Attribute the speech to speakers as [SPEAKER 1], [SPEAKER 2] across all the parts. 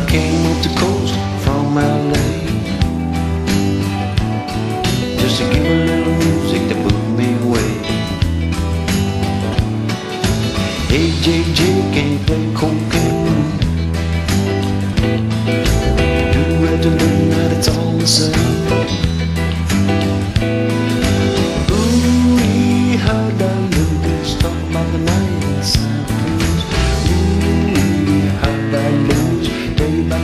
[SPEAKER 1] I came up the coast from LA Just to give a little music to put me away. AJJ can play cocaine. Do afternoon, that it's all the same.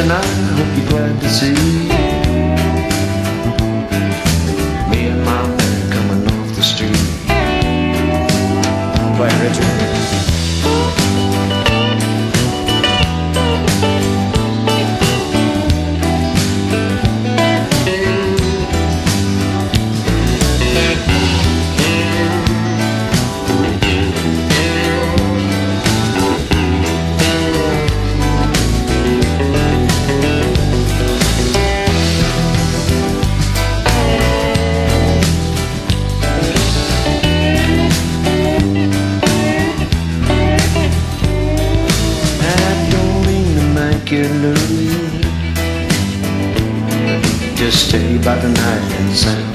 [SPEAKER 1] and I hope you're glad to see particularly. Just stay by the night and sing.